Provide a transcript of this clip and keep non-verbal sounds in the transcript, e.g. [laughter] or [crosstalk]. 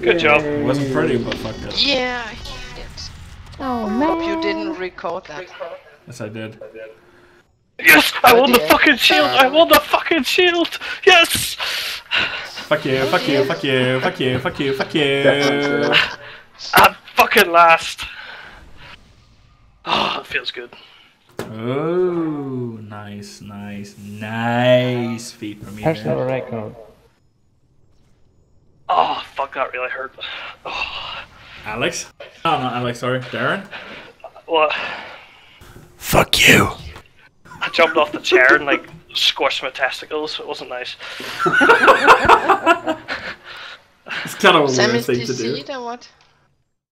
Good job. It wasn't pretty, but fuck it. Yeah, I did. Oh man. Hope you didn't record that. Yes, I did. Yes! I won the fucking shield! I won the fucking shield! Yes! Fuck you, fuck you, fuck you, fuck you, fuck you, fuck you. At fucking last! Oh, it feels good. Oh, nice, nice, nice feat from you. Personal record. Fuck, really hurt. Oh, [sighs] Alex? Oh, not Alex, sorry. Darren? what? Fuck you. I jumped off the chair and, like, squashed my testicles. It wasn't nice. [laughs] It's kind of a Sam weird thing to do. deceived or what?